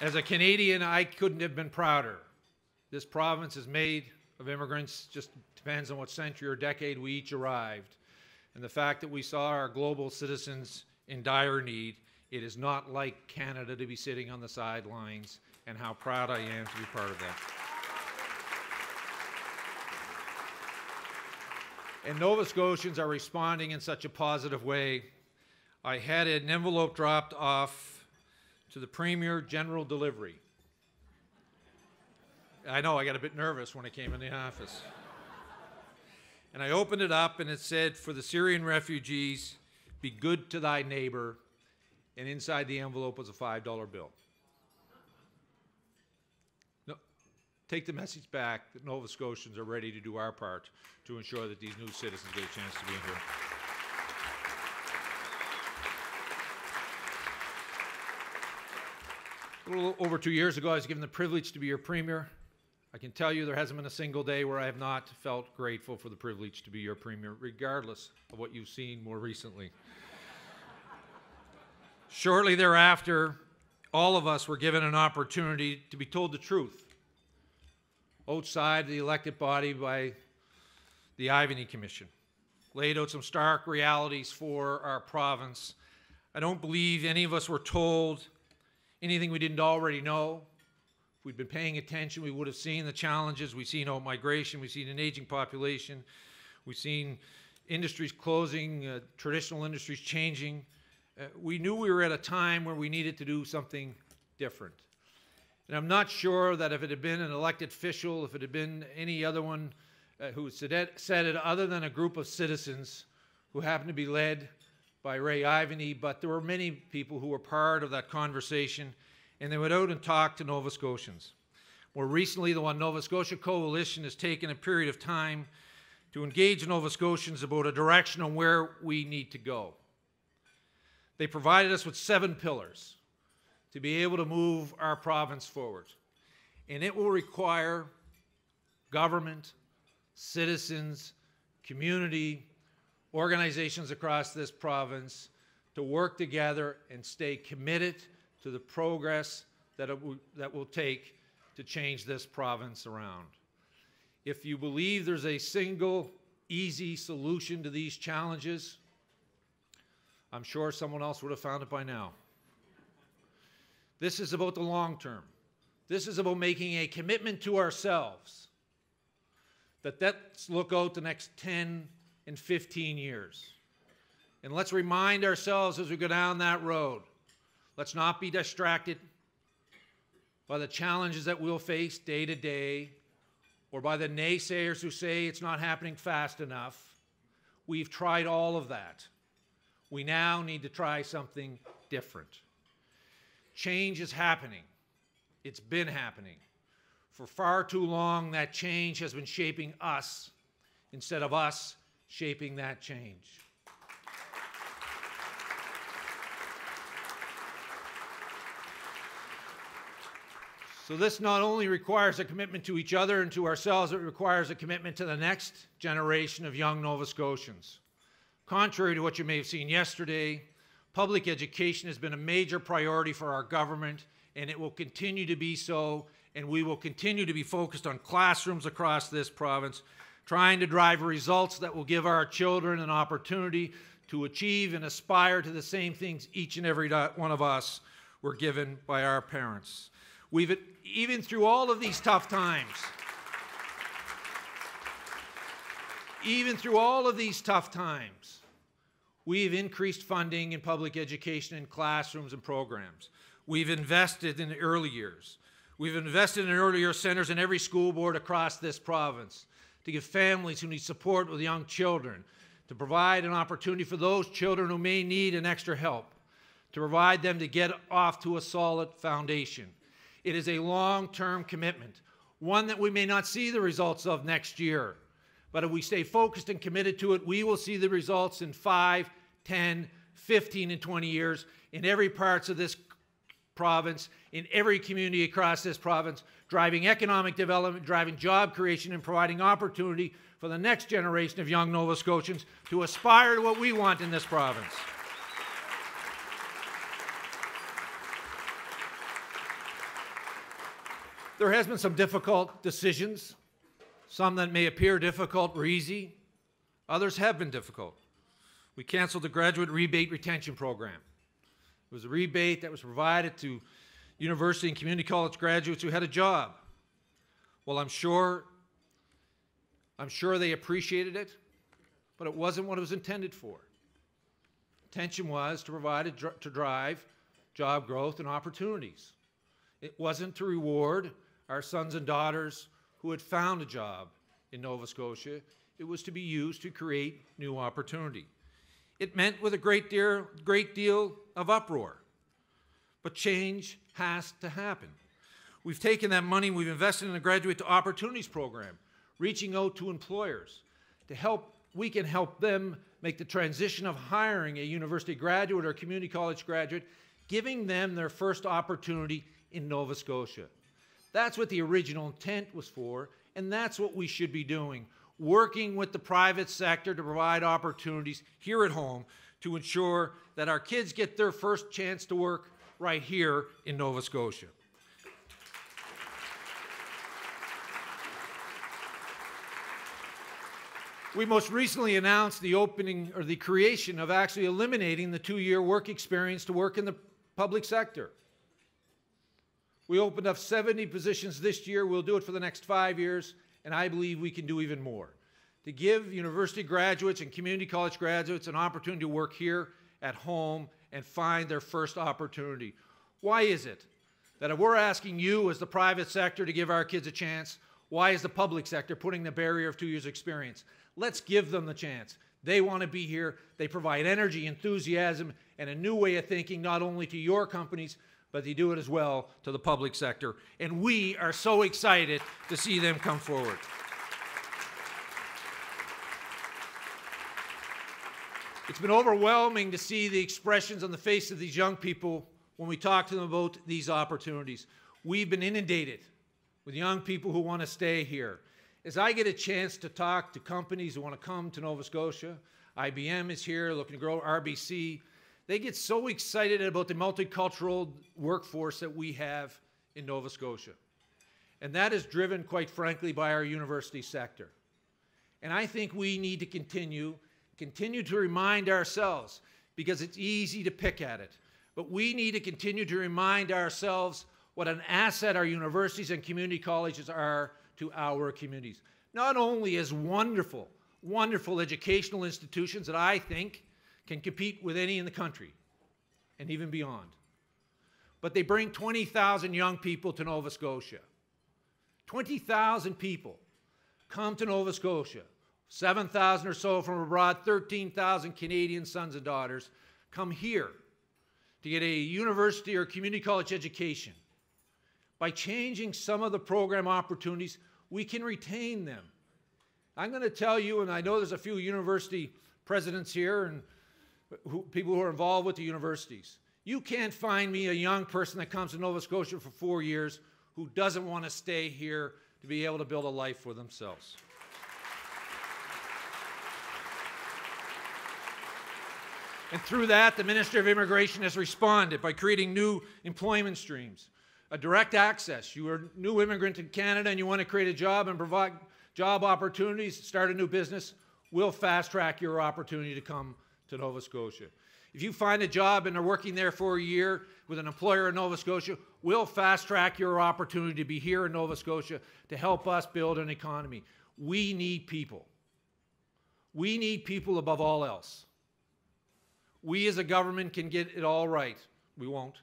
As a Canadian, I couldn't have been prouder. This province is made of immigrants, just depends on what century or decade we each arrived. And the fact that we saw our global citizens in dire need, it is not like Canada to be sitting on the sidelines, and how proud I am to be part of that. And Nova Scotians are responding in such a positive way. I had an envelope dropped off to the Premier General Delivery. I know, I got a bit nervous when I came in the office. And I opened it up and it said, For the Syrian refugees, be good to thy neighbor. And inside the envelope was a $5 bill. No, take the message back that Nova Scotians are ready to do our part to ensure that these new citizens get a chance to be here. A little over two years ago, I was given the privilege to be your premier. I can tell you there hasn't been a single day where I have not felt grateful for the privilege to be your premier, regardless of what you've seen more recently. Shortly thereafter, all of us were given an opportunity to be told the truth outside the elected body by the Ivany Commission, laid out some stark realities for our province. I don't believe any of us were told anything we didn't already know. If we'd been paying attention, we would have seen the challenges. We've seen migration, we've seen an aging population, we've seen industries closing, uh, traditional industries changing. Uh, we knew we were at a time where we needed to do something different. And I'm not sure that if it had been an elected official, if it had been any other one uh, who said it, said it other than a group of citizens who happened to be led by Ray Ivany, but there were many people who were part of that conversation, and they went out and talked to Nova Scotians. More recently, the One Nova Scotia Coalition has taken a period of time to engage Nova Scotians about a direction on where we need to go. They provided us with seven pillars to be able to move our province forward. And it will require government, citizens, community, organizations across this province to work together and stay committed to the progress that it that will take to change this province around. If you believe there's a single easy solution to these challenges, I'm sure someone else would have found it by now. This is about the long term. This is about making a commitment to ourselves that let's look out the next 10 and 15 years. And let's remind ourselves as we go down that road, let's not be distracted by the challenges that we'll face day to day or by the naysayers who say it's not happening fast enough. We've tried all of that. We now need to try something different. Change is happening. It's been happening. For far too long, that change has been shaping us instead of us shaping that change. So, this not only requires a commitment to each other and to ourselves, it requires a commitment to the next generation of young Nova Scotians. Contrary to what you may have seen yesterday, public education has been a major priority for our government, and it will continue to be so and we will continue to be focused on classrooms across this province, trying to drive results that will give our children an opportunity to achieve and aspire to the same things each and every one of us were given by our parents. We've, even through all of these tough times, even through all of these tough times, we've increased funding in public education in classrooms and programs. We've invested in the early years. We've invested in earlier centers in every school board across this province to give families who need support with young children, to provide an opportunity for those children who may need an extra help, to provide them to get off to a solid foundation. It is a long term commitment, one that we may not see the results of next year. But if we stay focused and committed to it, we will see the results in 5, 10, 15, and 20 years in every parts of this province, in every community across this province, driving economic development, driving job creation, and providing opportunity for the next generation of young Nova Scotians to aspire to what we want in this province. There has been some difficult decisions, some that may appear difficult or easy. Others have been difficult. We canceled the graduate rebate retention program. It was a rebate that was provided to university and community college graduates who had a job. Well, I'm sure I'm sure they appreciated it, but it wasn't what it was intended for. Intention was to provide a, to drive job growth and opportunities. It wasn't to reward our sons and daughters who had found a job in Nova Scotia. It was to be used to create new opportunity. It meant with a great deal, great deal of uproar. But change has to happen. We've taken that money, we've invested in the Graduate to Opportunities program, reaching out to employers to help, we can help them make the transition of hiring a university graduate or community college graduate, giving them their first opportunity in Nova Scotia. That's what the original intent was for, and that's what we should be doing working with the private sector to provide opportunities here at home to ensure that our kids get their first chance to work right here in Nova Scotia. We most recently announced the opening or the creation of actually eliminating the two year work experience to work in the public sector. We opened up 70 positions this year. We'll do it for the next five years, and I believe we can do even more. To give university graduates and community college graduates an opportunity to work here at home and find their first opportunity. Why is it that if we're asking you as the private sector to give our kids a chance, why is the public sector putting the barrier of two years experience? Let's give them the chance. They want to be here. They provide energy, enthusiasm, and a new way of thinking, not only to your companies, but they do it as well to the public sector. And we are so excited to see them come forward. It's been overwhelming to see the expressions on the face of these young people when we talk to them about these opportunities. We've been inundated with young people who want to stay here. As I get a chance to talk to companies who want to come to Nova Scotia, IBM is here looking to grow RBC. They get so excited about the multicultural workforce that we have in Nova Scotia. And that is driven, quite frankly, by our university sector. And I think we need to continue, continue to remind ourselves, because it's easy to pick at it, but we need to continue to remind ourselves what an asset our universities and community colleges are to our communities. Not only as wonderful, wonderful educational institutions that I think can compete with any in the country and even beyond, but they bring 20,000 young people to Nova Scotia. 20,000 people come to Nova Scotia. 7,000 or so from abroad, 13,000 Canadian sons and daughters come here to get a university or community college education by changing some of the program opportunities, we can retain them. I'm going to tell you, and I know there's a few university presidents here and who, people who are involved with the universities. You can't find me a young person that comes to Nova Scotia for four years who doesn't want to stay here to be able to build a life for themselves. And through that, the Minister of Immigration has responded by creating new employment streams a direct access. You are a new immigrant in Canada and you want to create a job and provide job opportunities, start a new business, we'll fast track your opportunity to come to Nova Scotia. If you find a job and are working there for a year with an employer in Nova Scotia, we'll fast track your opportunity to be here in Nova Scotia to help us build an economy. We need people. We need people above all else. We as a government can get it all right. We won't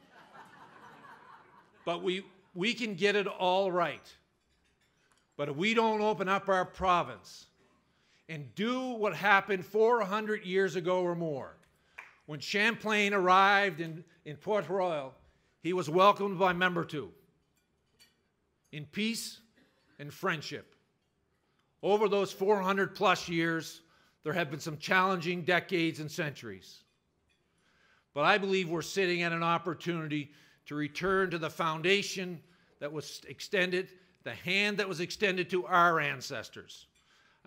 but we, we can get it all right. But if we don't open up our province and do what happened 400 years ago or more, when Champlain arrived in, in Port Royal, he was welcomed by Membertou in peace and friendship. Over those 400 plus years, there have been some challenging decades and centuries. But I believe we're sitting at an opportunity to return to the foundation that was extended, the hand that was extended to our ancestors,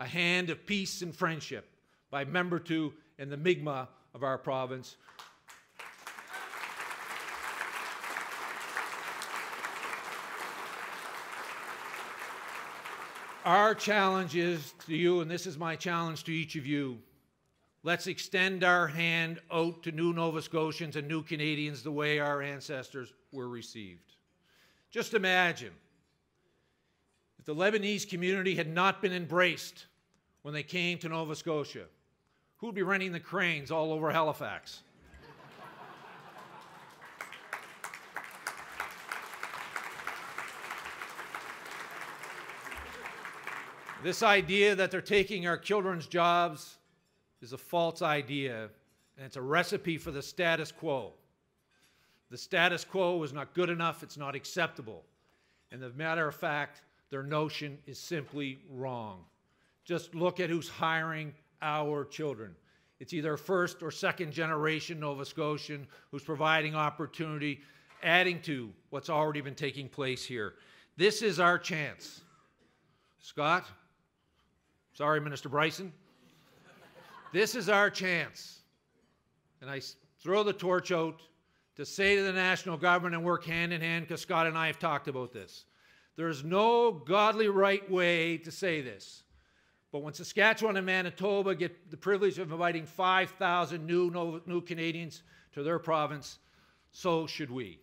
a hand of peace and friendship by Membertou and the Mi'kmaq of our province. Our challenge is to you, and this is my challenge to each of you. Let's extend our hand out to new Nova Scotians and new Canadians the way our ancestors were received. Just imagine if the Lebanese community had not been embraced when they came to Nova Scotia, who'd be renting the cranes all over Halifax? this idea that they're taking our children's jobs is a false idea, and it's a recipe for the status quo. The status quo is not good enough, it's not acceptable. And the matter of fact, their notion is simply wrong. Just look at who's hiring our children. It's either first or second generation Nova Scotian who's providing opportunity, adding to what's already been taking place here. This is our chance. Scott, sorry, Minister Brison, this is our chance. And I throw the torch out to say to the national government and work hand in hand because Scott and I have talked about this. There's no godly right way to say this. But when Saskatchewan and Manitoba get the privilege of inviting 5,000 new, new Canadians to their province, so should we.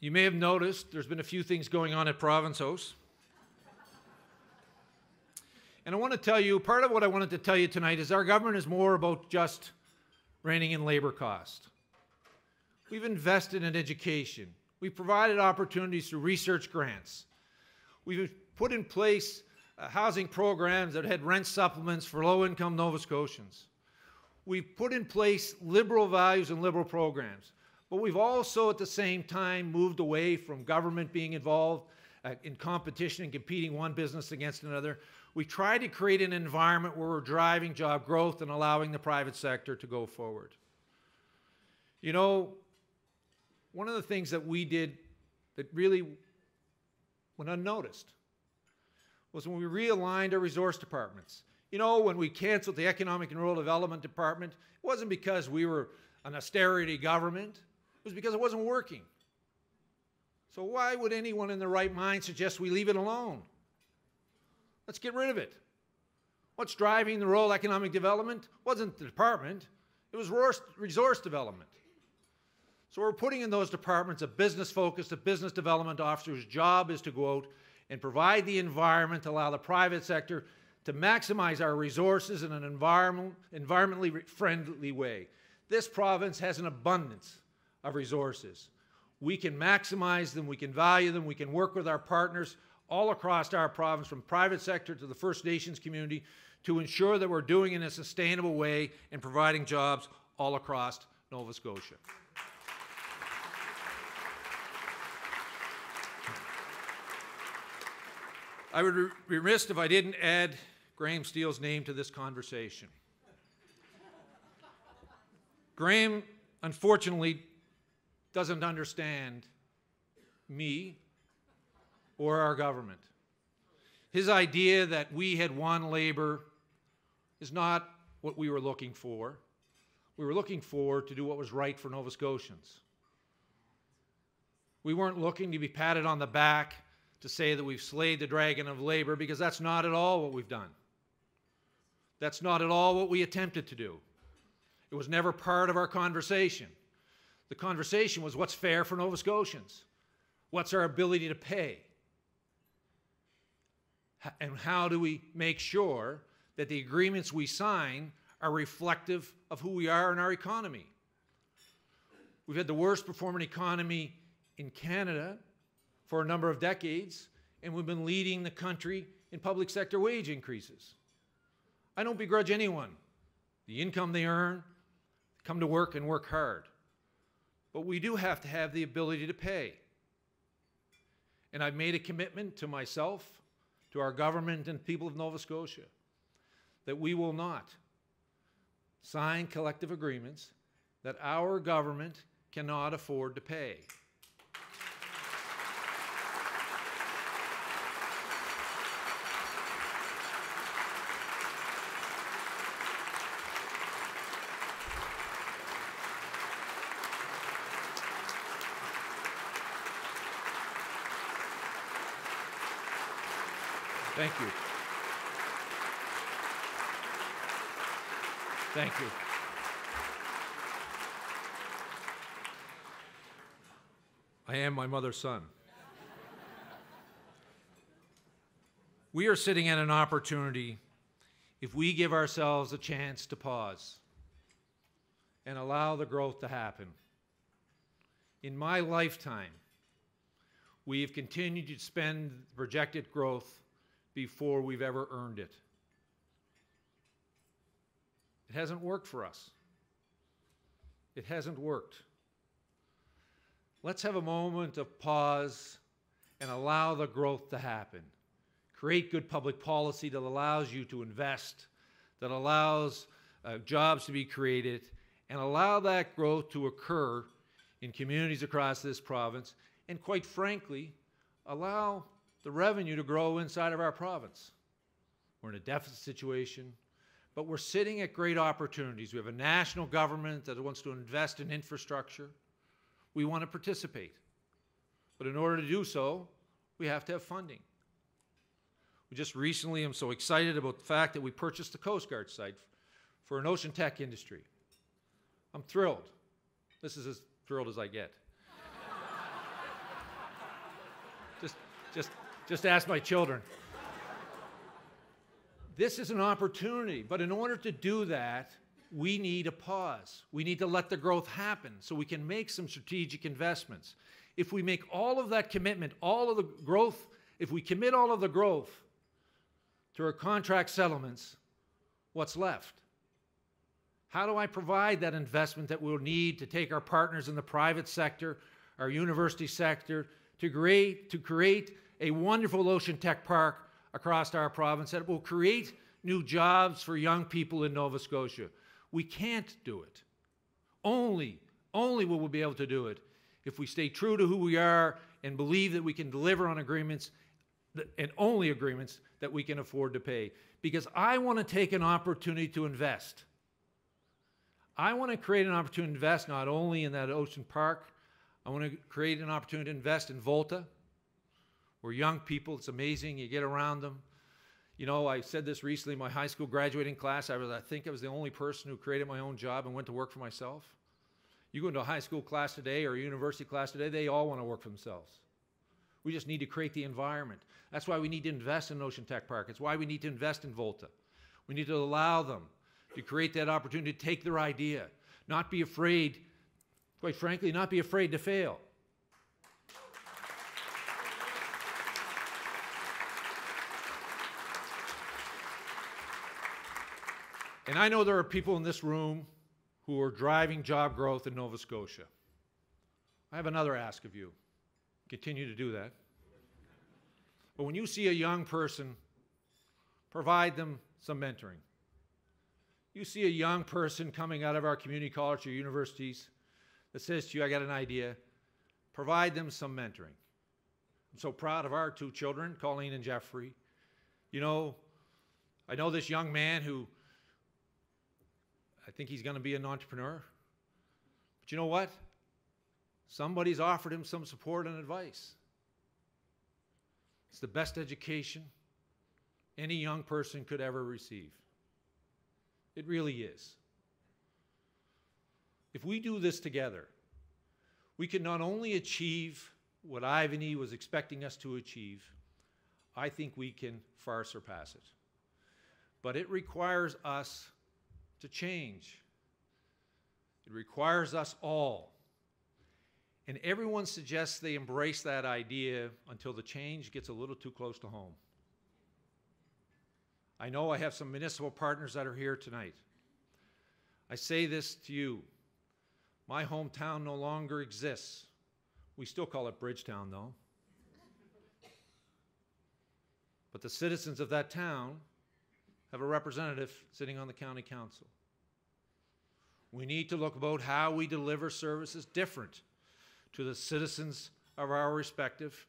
You may have noticed there's been a few things going on at Province House. And I want to tell you, part of what I wanted to tell you tonight is our government is more about just reining in labor cost. We've invested in education. We've provided opportunities through research grants. We've put in place uh, housing programs that had rent supplements for low income Nova Scotians. We've put in place liberal values and liberal programs. But we've also, at the same time, moved away from government being involved uh, in competition and competing one business against another. We try to create an environment where we're driving job growth and allowing the private sector to go forward. You know, one of the things that we did that really went unnoticed was when we realigned our resource departments. You know, when we canceled the Economic and Rural Development Department, it wasn't because we were an austerity government. It was because it wasn't working. So why would anyone in their right mind suggest we leave it alone? Let's get rid of it. What's driving the rural economic development wasn't the department, it was resource development. So we're putting in those departments a business focus, a business development officer whose job is to go out and provide the environment to allow the private sector to maximize our resources in an environment, environmentally friendly way. This province has an abundance of resources. We can maximize them, we can value them, we can work with our partners all across our province, from private sector to the First Nations community, to ensure that we're doing it in a sustainable way and providing jobs all across Nova Scotia. I would be remiss if I didn't add Graham Steele's name to this conversation. Graham, unfortunately, doesn't understand me or our government. His idea that we had won labor is not what we were looking for. We were looking for to do what was right for Nova Scotians. We weren't looking to be patted on the back to say that we've slayed the dragon of labor because that's not at all what we've done. That's not at all what we attempted to do. It was never part of our conversation. The conversation was what's fair for Nova Scotians? What's our ability to pay? And how do we make sure that the agreements we sign are reflective of who we are in our economy? We've had the worst performing economy in Canada for a number of decades, and we've been leading the country in public sector wage increases. I don't begrudge anyone the income they earn, come to work and work hard. But we do have to have the ability to pay. And I've made a commitment to myself, to our government and people of Nova Scotia, that we will not sign collective agreements that our government cannot afford to pay. Thank you. Thank you. I am my mother's son. we are sitting at an opportunity if we give ourselves a chance to pause and allow the growth to happen. In my lifetime, we have continued to spend projected growth before we've ever earned it. It hasn't worked for us. It hasn't worked. Let's have a moment of pause and allow the growth to happen. Create good public policy that allows you to invest, that allows uh, jobs to be created, and allow that growth to occur in communities across this province, and quite frankly, allow the revenue to grow inside of our province. We're in a deficit situation, but we're sitting at great opportunities. We have a national government that wants to invest in infrastructure we want to participate. But in order to do so, we have to have funding. We just recently, I'm so excited about the fact that we purchased the Coast Guard site for an ocean tech industry. I'm thrilled. This is as thrilled as I get. just, just, just ask my children. This is an opportunity, but in order to do that, we need a pause. We need to let the growth happen so we can make some strategic investments. If we make all of that commitment, all of the growth, if we commit all of the growth to our contract settlements, what's left? How do I provide that investment that we'll need to take our partners in the private sector, our university sector, to create, to create a wonderful ocean tech park across our province that will create new jobs for young people in Nova Scotia? We can't do it. Only, only will we be able to do it if we stay true to who we are and believe that we can deliver on agreements and only agreements that we can afford to pay. Because I want to take an opportunity to invest. I want to create an opportunity to invest not only in that ocean park, I want to create an opportunity to invest in Volta. We're young people, it's amazing. You get around them, you know, I said this recently in my high school graduating class. I was, I think I was the only person who created my own job and went to work for myself. You go into a high school class today or a university class today, they all want to work for themselves. We just need to create the environment. That's why we need to invest in Ocean Tech Park. It's why we need to invest in Volta. We need to allow them to create that opportunity to take their idea, not be afraid, quite frankly, not be afraid to fail. And I know there are people in this room who are driving job growth in Nova Scotia. I have another ask of you. Continue to do that. But when you see a young person, provide them some mentoring. You see a young person coming out of our community college or universities that says to you, I got an idea, provide them some mentoring. I'm so proud of our two children, Colleen and Jeffrey. You know, I know this young man who I think he's going to be an entrepreneur. But you know what? Somebody's offered him some support and advice. It's the best education any young person could ever receive. It really is. If we do this together, we can not only achieve what Ivany was expecting us to achieve, I think we can far surpass it. But it requires us to change. It requires us all. And everyone suggests they embrace that idea until the change gets a little too close to home. I know I have some municipal partners that are here tonight. I say this to you my hometown no longer exists. We still call it Bridgetown, though. But the citizens of that town have a representative sitting on the county council. We need to look about how we deliver services different to the citizens of our respective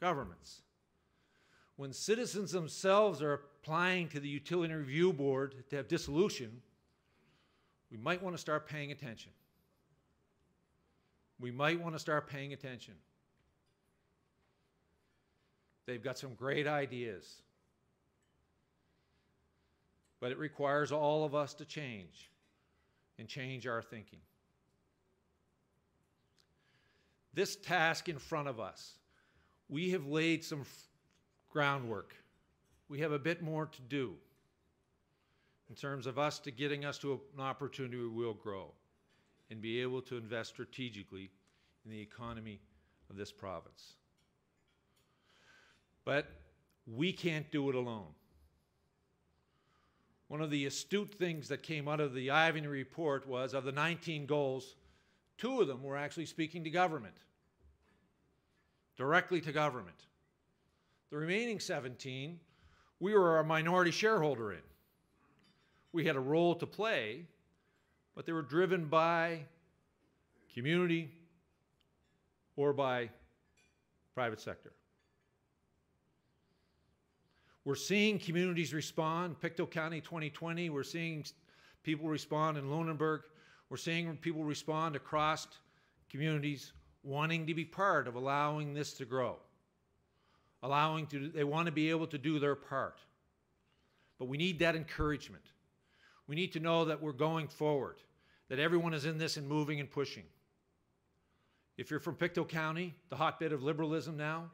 governments. When citizens themselves are applying to the Utility Review Board to have dissolution, we might want to start paying attention. We might want to start paying attention. They've got some great ideas. But it requires all of us to change and change our thinking. This task in front of us, we have laid some groundwork. We have a bit more to do in terms of us to getting us to an opportunity where we'll grow and be able to invest strategically in the economy of this province. But we can't do it alone. One of the astute things that came out of the Ivany report was of the 19 goals, two of them were actually speaking to government, directly to government. The remaining 17, we were a minority shareholder in. We had a role to play, but they were driven by community or by private sector. We're seeing communities respond. Pictou County 2020, we're seeing people respond in Lunenburg. We're seeing people respond across communities wanting to be part of allowing this to grow. Allowing to, they want to be able to do their part. But we need that encouragement. We need to know that we're going forward, that everyone is in this and moving and pushing. If you're from Pictou County, the hotbed of liberalism now,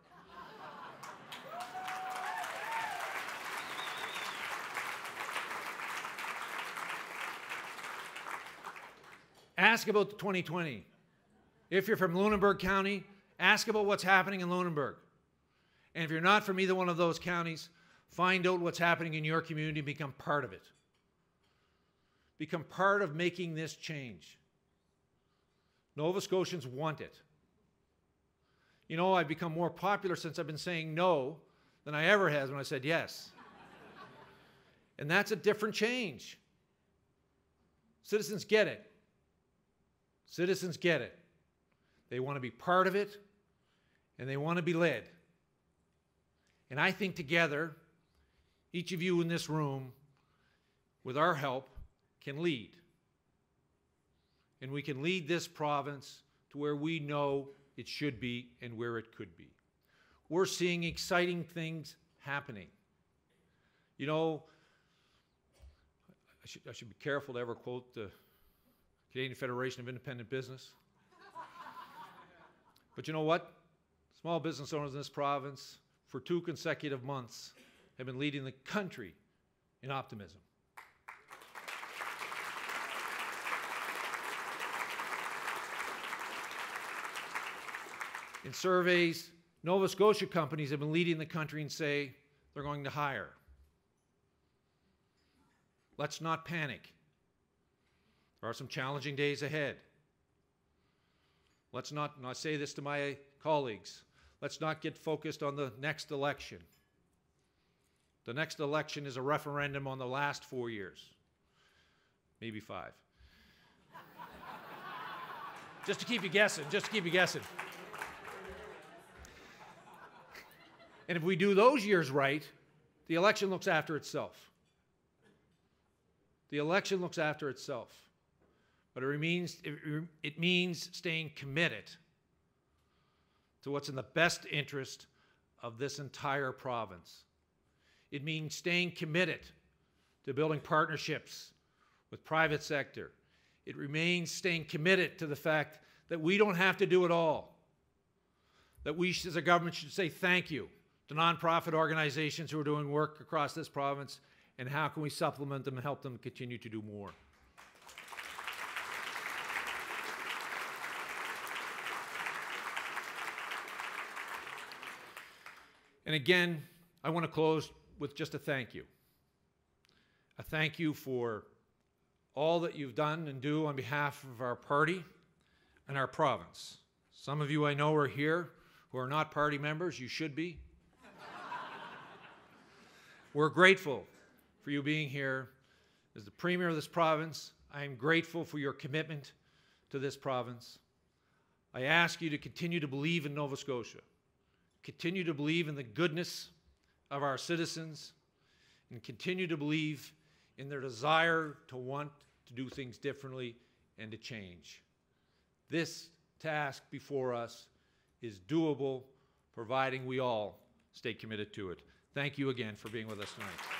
ask about the 2020. If you're from Lunenburg County, ask about what's happening in Lunenburg. And if you're not from either one of those counties, find out what's happening in your community and become part of it. Become part of making this change. Nova Scotians want it. You know, I've become more popular since I've been saying no than I ever has when I said yes. and that's a different change. Citizens get it. Citizens get it. They want to be part of it and they want to be led. And I think together, each of you in this room, with our help, can lead. And we can lead this province to where we know it should be and where it could be. We're seeing exciting things happening. You know, I should, I should be careful to ever quote the Canadian Federation of Independent Business. but you know what? Small business owners in this province, for two consecutive months, have been leading the country in optimism. In surveys, Nova Scotia companies have been leading the country and say they're going to hire. Let's not panic. There are some challenging days ahead. Let's not, and I say this to my colleagues, let's not get focused on the next election. The next election is a referendum on the last four years, maybe five. just to keep you guessing, just to keep you guessing. And if we do those years right, the election looks after itself. The election looks after itself. But it means, it means staying committed to what's in the best interest of this entire province. It means staying committed to building partnerships with private sector. It remains staying committed to the fact that we don't have to do it all. That we as a government should say thank you to nonprofit organizations who are doing work across this province and how can we supplement them and help them continue to do more. And again, I want to close with just a thank you. A thank you for all that you've done and do on behalf of our party and our province. Some of you I know are here who are not party members. You should be. We're grateful for you being here. As the Premier of this province, I am grateful for your commitment to this province. I ask you to continue to believe in Nova Scotia continue to believe in the goodness of our citizens, and continue to believe in their desire to want to do things differently and to change. This task before us is doable, providing we all stay committed to it. Thank you again for being with us tonight.